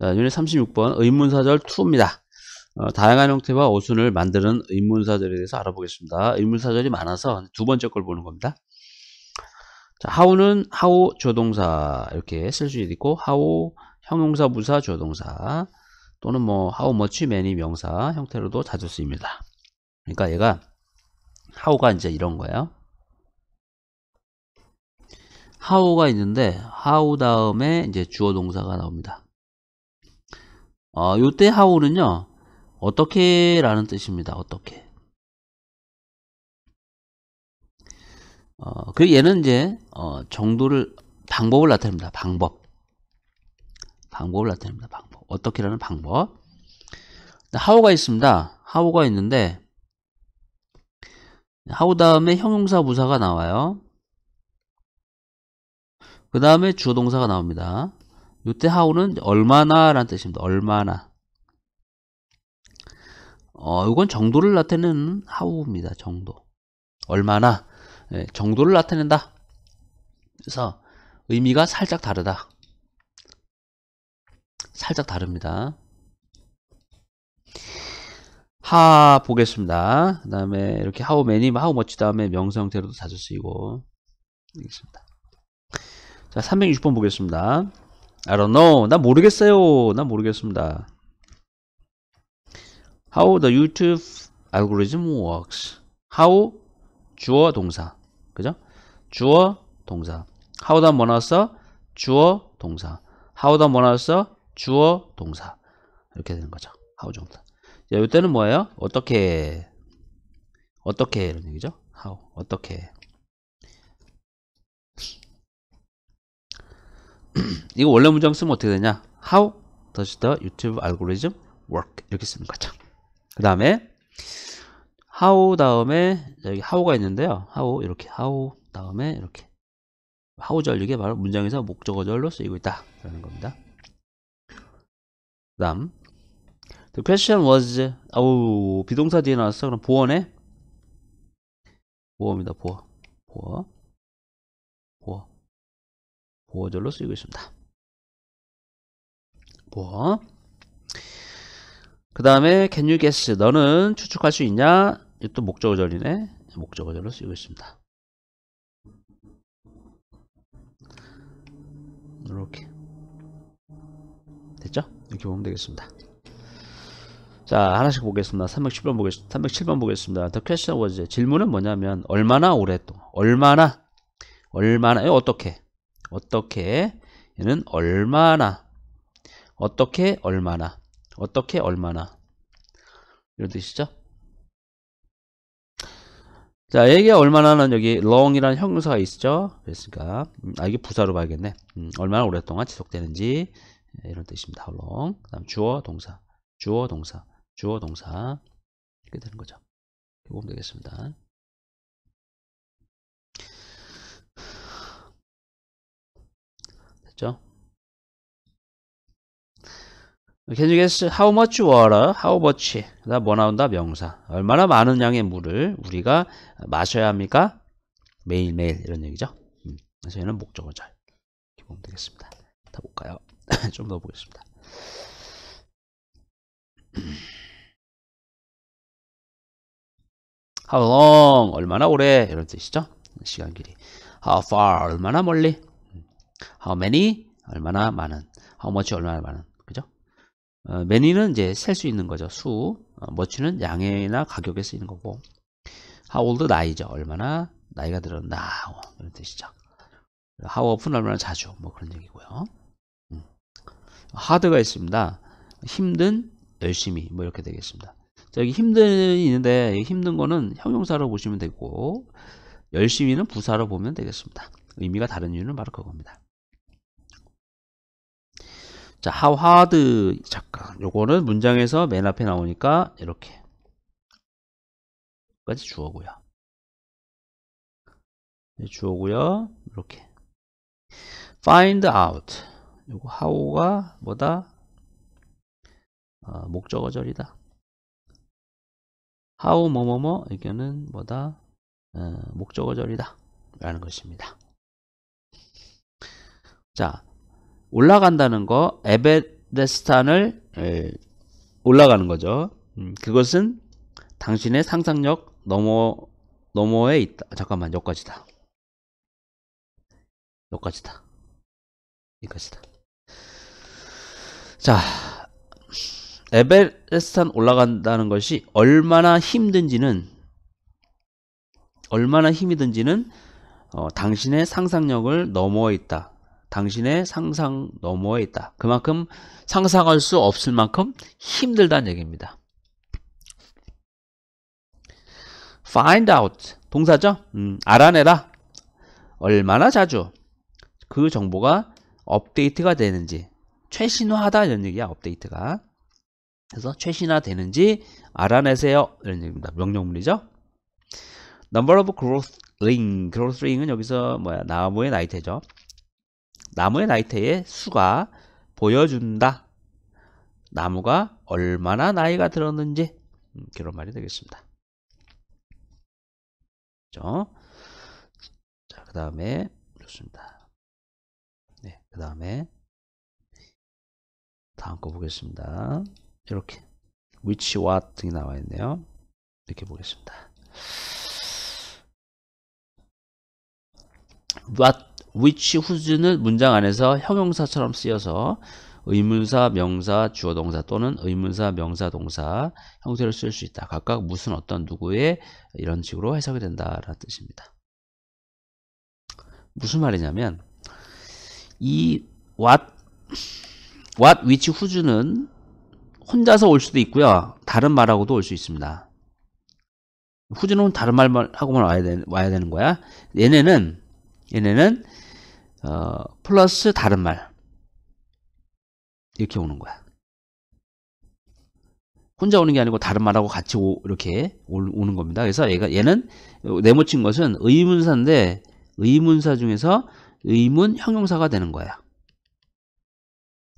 자, 유닛 36번 의문사절 2입니다. 어, 다양한 형태와 어순을 만드는 의문사절에 대해서 알아보겠습니다. 의문사절이 많아서 두 번째 걸 보는 겁니다. 자, how는 how 조동사 이렇게 쓸 수 있고 how 형용사 부사 조동사 또는 뭐 how much many 명사 형태로도 자주 쓰입니다. 그러니까 얘가 how가 이제 이런 거예요. how가 있는데 how 다음에 이제 주어 동사가 나옵니다. 어, 요때 how는요. 어떻게 라는 뜻입니다. 어떻게. 어, 그 얘는 이제 어, 정도를 방법을 나타냅니다. 방법. 방법을 나타냅니다. 방법. 어떻게라는 방법. how가 있습니다. how가 있는데 how 다음에 형용사 부사가 나와요. 그 다음에 주어 동사가 나옵니다. 이때 how는 얼마나 라는 뜻입니다. 얼마나. 어, 이건 정도를 나타내는 how입니다. 정도. 얼마나. 네, 정도를 나타낸다. 그래서 의미가 살짝 다르다. 살짝 다릅니다. 하 보겠습니다. 그 다음에 이렇게 how many, how much 다음에 명사 형태로도 자주 쓰이고 되겠습니다. 자, 360번 보겠습니다. I don't know. 나 모르겠어요. 나 모르겠습니다. How the YouTube algorithm works. How 주어 동사. 그죠? 주어 동사. How 다음 뭐 나왔어? 주어 동사. How 다음 뭐 나왔어? 주어 동사. 이렇게 되는 거죠. How 정도. 자, 이때는 뭐예요? 어떻게 어떻게 이런 얘기죠? How 어떻게 이거 원래 문장 쓰면 어떻게 되냐? How does the YouTube algorithm work? 이렇게 쓰는 거죠. 그 다음에 how 다음에 여기 how가 있는데요. how 이렇게 how 다음에 이렇게 how절 이게 바로 문장에서 목적어절로 쓰이고 있다. 라는 겁니다. 그 다음 The question was 어우 비동사 뒤에 나왔어. 그럼 보어네? 보어입니다. 보어. 보어. 보어. 보어절로 쓰이고 있습니다. 보어. 그 다음에 can you guess? 너는 추측할 수 있냐? 이또 목적어절이네. 목적어절로 쓰이고 있습니다. 이렇게 됐죠? 이렇게 보면 되겠습니다. 자 하나씩 보겠습니다. 310번 보겠습니다. 307번 보겠습니다. The question was 질문은 뭐냐면 얼마나 오랫동안 얼마나 얼마나 어떻게 어떻게 얘는 얼마나 어떻게 얼마나 어떻게 얼마나. 이런 뜻이죠? 자 여기에 얼마나는 여기 long이라는 형용사가 있죠? 그랬으니까. 음, 아 이게 부사로 봐야겠네. 음, 얼마나 오랫동안 지속되는지 예, 이런 뜻입니다. long. 그 다음 주어 동사. 주어 동사. 주어 동사. 이렇게 되는 거죠. 이렇게 보면 되겠습니다 됐죠? Can you guess how much water? How much? 그다음 뭐 나온다? 명사. 얼마나 많은 양의 물을 우리가 마셔야 합니까? 매일매일 이런 얘기죠. 음, 그래서 얘는 목적어절. 이렇게 보면 되겠습니다. 다 볼까요? 좀 더 보겠습니다. How? 얼마나 오래? 이런 뜻이죠. 시간 길이. How far? 얼마나 멀리? How many? 얼마나 많은. How much? 얼마나 많은. 그죠? 어, many는 이제 셀 수 있는 거죠. 수. 어, much는 양이나 가격에 쓰이는 거고. How old? 나이죠. 얼마나 나이가 들었나. 이런 뜻이죠. How often? 얼마나 자주. 뭐 그런 얘기고요. 음. hard가 있습니다. 힘든, 열심히. 뭐 이렇게 되겠습니다. 자, 여기 힘든 있는데 힘든 거는 형용사로 보시면 되고 열심히는 부사로 보면 되겠습니다. 의미가 다른 이유는 바로 그겁니다. 자, hard 잠깐 요거는 문장에서 맨 앞에 나오니까 이렇게 까지 주어고요. 네, 주어고요. 이렇게 find out 요거 how가 뭐다? 어, 목적어절이다. how 뭐뭐뭐 이거는 뭐다? 어, 목적어절이다. 라는 것입니다. 자, 올라간다는 거, 에베 에베레스탄을 에, 올라가는 거죠. 음, 그것은 당신의 상상력 너머 너머에 있다. 잠깐만 여기까지다. 여기까지다. 여기까지다. 자, 에베레스탄 올라간다는 것이 얼마나 힘든지는 얼마나 힘이 든지는 어, 당신의 상상력을 넘어에 있다. 당신의 상상 너머에 있다. 그만큼 상상할 수 없을 만큼 힘들다는 얘기입니다. find out 동사죠? 음, 알아내라. 얼마나 자주 그 정보가 업데이트가 되는지 최신화하다 이런 얘기야 업데이트가 그래서 최신화 되는지 알아내세요 이런 얘기입니다. 명령문이죠. number of growth ring growth ring은 여기서 뭐야 나무의 나이테죠. 나무의 나이테의 수가 보여준다. 나무가 얼마나 나이가 들었는지 음, 그런 말이 되겠습니다. 자, 그 다음에 좋습니다. 네, 그 다음에 다음 거 보겠습니다. 이렇게 which, what 등이 나와 있네요. 이렇게 보겠습니다. what which, whose는 문장 안에서 형용사처럼 쓰여서 의문사, 명사, 주어 동사 또는 의문사, 명사, 동사 형태를 쓸 수 있다. 각각 무슨 어떤 누구의 이런 식으로 해석이 된다라는 뜻입니다. 무슨 말이냐면 이 what, what, which, whose는 혼자서 올 수도 있고요. 다른 말하고도 올 수 있습니다. 후즈는 다른 말하고만 와야, 되, 와야 되는 거야. 얘네는 얘네는 어, 플러스 다른 말 이렇게 오는 거야. 혼자 오는 게 아니고 다른 말하고 같이 오, 이렇게 오, 는 겁니다. 그래서 얘가 얘는 네모친 것은 의문사인데 의문사 중에서 의문 형용사가 되는 거야.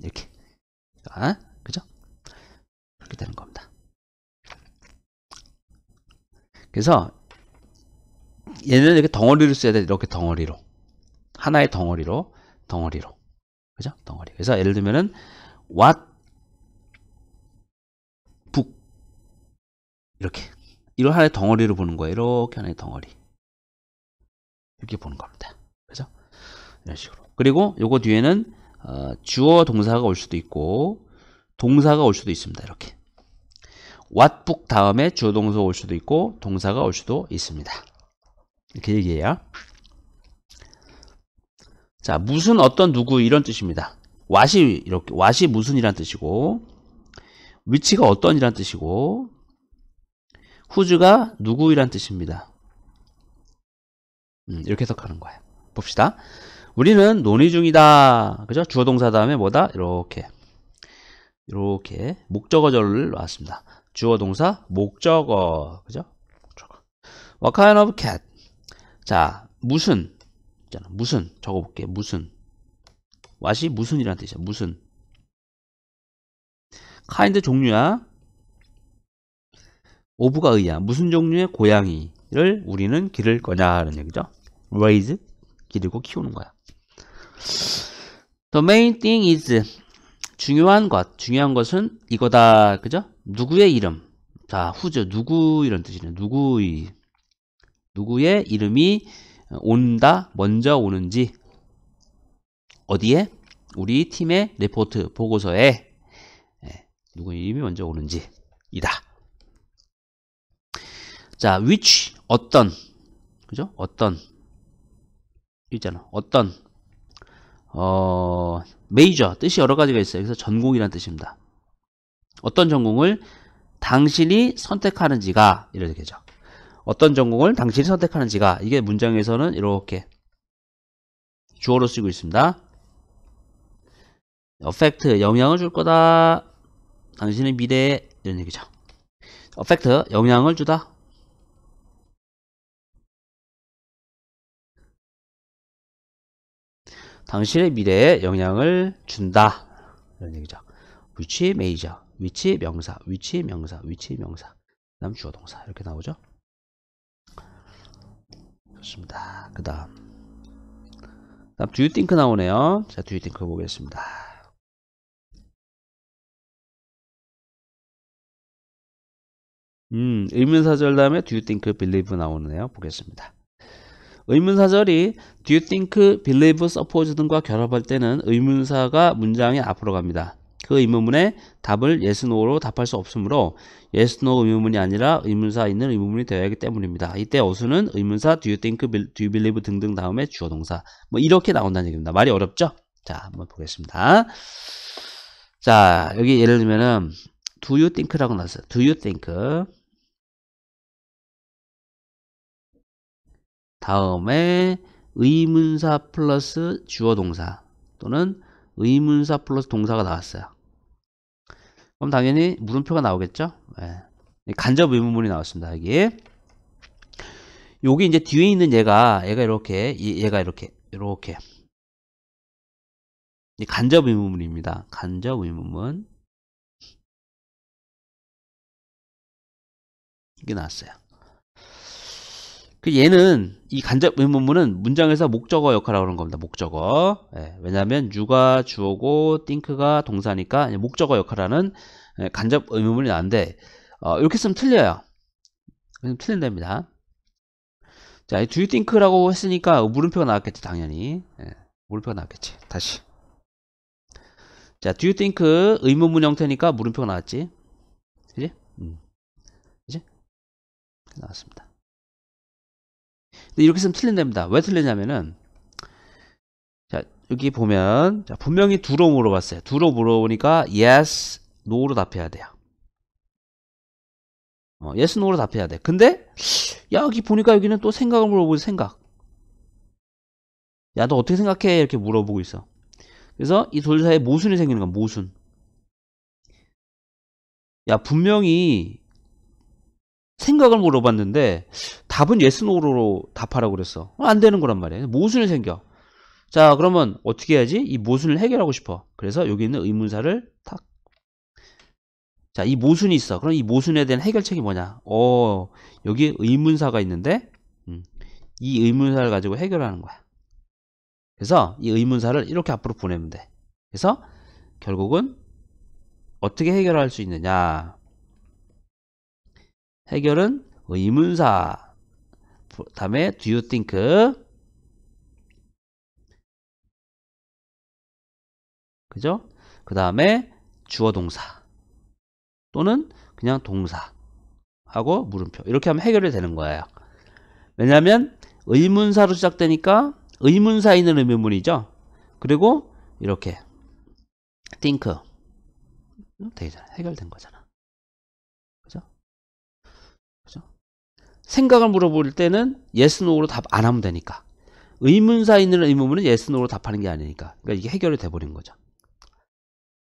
이렇게. 아, 그죠? 그렇게 되는 겁니다. 그래서 얘는 이렇게 덩어리를 써야 돼. 이렇게 덩어리로. 하나의 덩어리로 덩어리로 그죠? 덩어리. 그래서 예를 들면은 what 북 이렇게 이런 하나의 덩어리로 보는 거예요. 이렇게 하나의 덩어리 이렇게 보는 겁니다. 그죠? 이런 식으로. 그리고 요거 뒤에는 어, 주어 동사가 올 수도 있고 동사가 올 수도 있습니다. 이렇게 what book 다음에 주어 동사 올 수도 있고 동사가 올 수도 있습니다. 이렇게 얘기해요. 자, 무슨 어떤 누구 이런 뜻입니다. 왓이 이렇게 왓이 무슨이란 뜻이고 위치가 어떤이란 뜻이고 후즈가 누구이란 뜻입니다. 음, 이렇게 해석하는 거예요. 봅시다. 우리는 논의 중이다. 그죠? 주어 동사 다음에 뭐다? 이렇게 이렇게 목적어절을 놨습니다. 주어 동사 목적어. 그죠? 목적어. What kind of cat? 자, 무슨 있잖아. 무슨 적어볼게. 무슨 왓이 무슨이라는 뜻이야. 무슨 카인드 종류야. 오브가 의야. 무슨 종류의 고양이를 우리는 기를 거냐는 얘기죠. raise 기르고 키우는 거야. The main thing is 중요한 것. 중요한 것은 이거다. 그죠? 누구의 이름. 자, 후죠. 누구 이런 뜻이네. 누구의 누구의 이름이 온다, 먼저 오는지 어디에? 우리 팀의 레포트 보고서에 예, 누구 이름이 먼저 오는지 이다. 자, which 어떤 그죠? 어떤 있잖아. 어떤 어 메이저 뜻이 여러 가지가 있어요. 그래서 전공이란 뜻입니다. 어떤 전공을 당신이 선택하는지가 이렇게 되죠. 어떤 전공을 당신이 선택하는지가 이게 문장에서는 이렇게 주어로 쓰고 있습니다. 어펙트 영향을 줄 거다. 당신의 미래에 이런 얘기죠. 어펙트 영향을 주다. 당신의 미래에 영향을 준다. 이런 얘기죠. 위치 메이저, 위치 명사, 위치 명사, 위치 명사. 그다음 주어 동사 이렇게 나오죠. 좋습니다. 그 다음 다음 do you think 나오네요. 자, do you think 보겠습니다. 음, 의문사절 다음에 do you think believe 나오네요. 보겠습니다. 의문사절이 do you think, believe, suppose 등과 결합할 때는 의문사가 문장의 앞으로 갑니다. 그 의문문에 답을 yes, no로 답할 수 없으므로 yes, no 의문문이 아니라 의문사 있는 의문문이 되어야 하기 때문입니다. 이때 어수는 의문사 do you think, do you believe 등등 다음에 주어 동사 뭐 이렇게 나온다는 얘기입니다. 말이 어렵죠? 자, 한번 보겠습니다. 자, 여기 예를 들면은 do you think라고 나왔어요. do you think 다음에 의문사 플러스 주어 동사 또는 의문사 플러스 동사가 나왔어요. 그럼 당연히 물음표가 나오겠죠? 네. 간접 의문문이 나왔습니다. 여기. 여기 이제 뒤에 있는 얘가 얘가 이렇게 얘가 이렇게 이렇게 간접 의문문입니다. 간접 의문문 이게 나왔어요. 그 얘는 이 간접 의문문은 문장에서 목적어 역할을 하는 겁니다. 목적어. 예, 왜냐하면 유가 주어고 think가 동사니까 목적어 역할하는 예, 간접 의문문이 나는데 어, 이렇게 쓰면 틀려요. 틀린답니다. 자, do you think라고 했으니까 물음표가 나왔겠지 당연히. 예, 물음표가 나왔겠지. 다시. 자, do you think 의문문 형태니까 물음표가 나왔지. 그지? 음. 그지? 나왔습니다. 근데 이렇게 쓰면 틀린답니다. 왜 틀리냐면은 자 여기 보면 자, 분명히 두로 물어봤어요. 두로 물어보니까 yes, no로 답해야 돼요. 어, yes, no로 답해야 돼. 근데 야 여기 보니까 여기는 또 생각을 물어보고 생각. 야 너 어떻게 생각해? 이렇게 물어보고 있어. 그래서 이 돌사에 모순이 생기는 거야. 모순. 야 분명히 생각을 물어봤는데 답은 yes, no로 답하라고 그랬어. 안 되는 거란 말이에요. 모순이 생겨. 자 그러면 어떻게 해야지? 이 모순을 해결하고 싶어. 그래서 여기 있는 의문사를 탁. 자, 이 모순이 있어. 그럼 이 모순에 대한 해결책이 뭐냐? 어, 여기 의문사가 있는데, 음, 이 의문사를 가지고 해결하는 거야. 그래서 이 의문사를 이렇게 앞으로 보내면 돼. 그래서 결국은 어떻게 해결할 수 있느냐? 해결은 의문사. 다음에 do you think? 그죠? 그 다음에 주어 동사 또는 그냥 동사 하고 물음표. 이렇게 하면 해결이 되는 거예요. 왜냐하면 의문사로 시작되니까 의문사 있는 의문문이죠. 그리고 이렇게 think. 되잖아 해결된 거잖아 그죠? 그죠? 생각을 물어볼 때는 yes, no로 답 안 하면 되니까. 의문사 있는 의문문은 yes, no로 답하는 게 아니니까. 그러니까 이게 해결이 돼버린 거죠.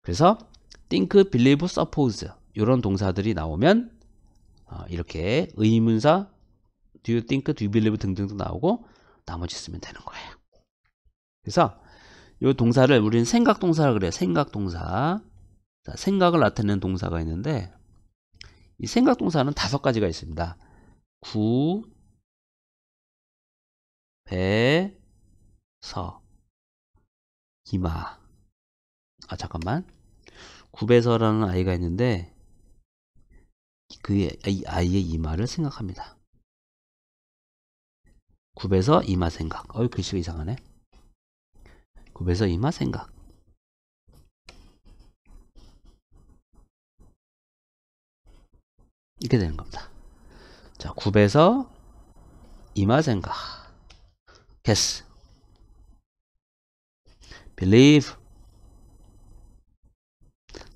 그래서 think, believe, suppose 이런 동사들이 나오면 어, 이렇게 의문사 do you think, do you believe 등등도 나오고 나머지 쓰면 되는 거예요. 그래서 이 동사를 우리는 생각 동사라 그래요. 생각 동사. 자, 생각을 나타내는 동사가 있는데 이 생각 동사는 다섯 가지가 있습니다. 구, 배, 서, 이마. 아, 잠깐만. 구배서라는 아이가 있는데, 그 아이의 이마를 생각합니다. 구배서 이마 생각. 어이, 글씨가 이상하네. 구배서 이마 생각. 이렇게 되는 겁니다. 자, 굽에서 이마 생각. guess. believe.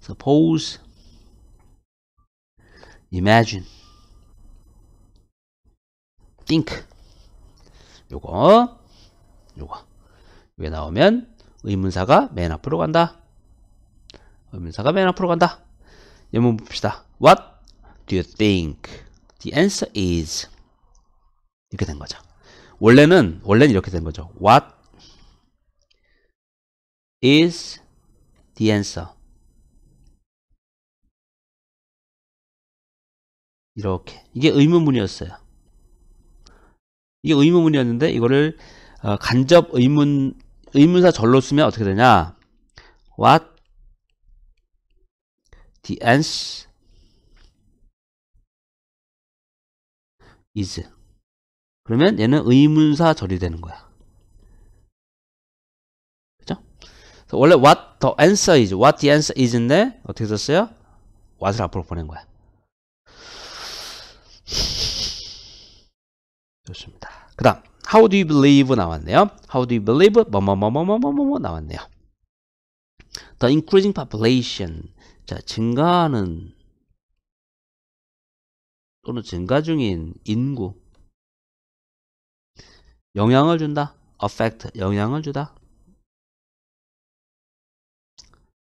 suppose. imagine. think. 요거, 요거. 이게 나오면 의문사가 맨 앞으로 간다. 의문사가 맨 앞으로 간다. 예문 봅시다. What do you think? The answer is 이렇게 된 거죠. 원래는 원래는 이렇게 된 거죠. What is the answer? 이렇게 이게 의문문이었어요. 이게 의문문이었는데 이거를 어, 간접 의문 의문사 절로 쓰면 어떻게 되냐? What the answer is. 그러면 얘는 의문사 절이 되는 거야. 그죠? 원래 what the answer is, what the answer is인데 어떻게 썼어요? what을 앞으로 보낸 거야. 좋습니다. 그 다음 how do you believe 나왔네요. how do you believe 뭐뭐뭐뭐뭐뭐뭐 나왔네요. the increasing population 자 증가하는 또는 증가 중인 인구 영향을 준다. affect 영향을 주다.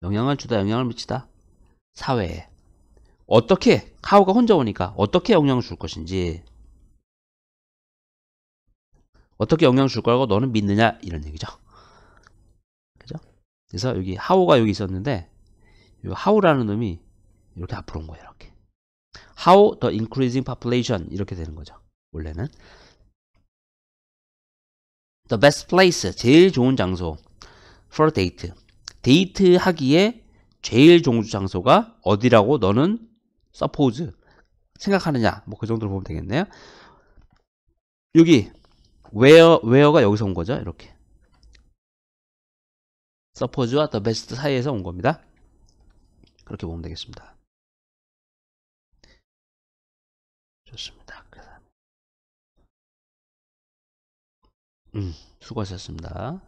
영향을 주다. 영향을 미치다. 사회에 어떻게 카우가 혼자 오니까 어떻게 영향을 줄 것인지 어떻게 영향을 줄 거라고 너는 믿느냐 이런 얘기죠. 그죠? 그래서 여기 하우가 여기 있었는데 이 하우라는 놈이 이렇게 앞으로 온 거예요. How the increasing population 이렇게 되는 거죠. 원래는 the best place 제일 좋은 장소 for date 데이트 하기에 제일 좋은 장소가 어디라고 너는 suppose 생각하느냐 뭐 그 정도로 보면 되겠네요. 여기 where where가 여기서 온 거죠. 이렇게 suppose와 the best 사이에서 온 겁니다. 그렇게 보면 되겠습니다. 좋습니다. 음, 수고하셨습니다.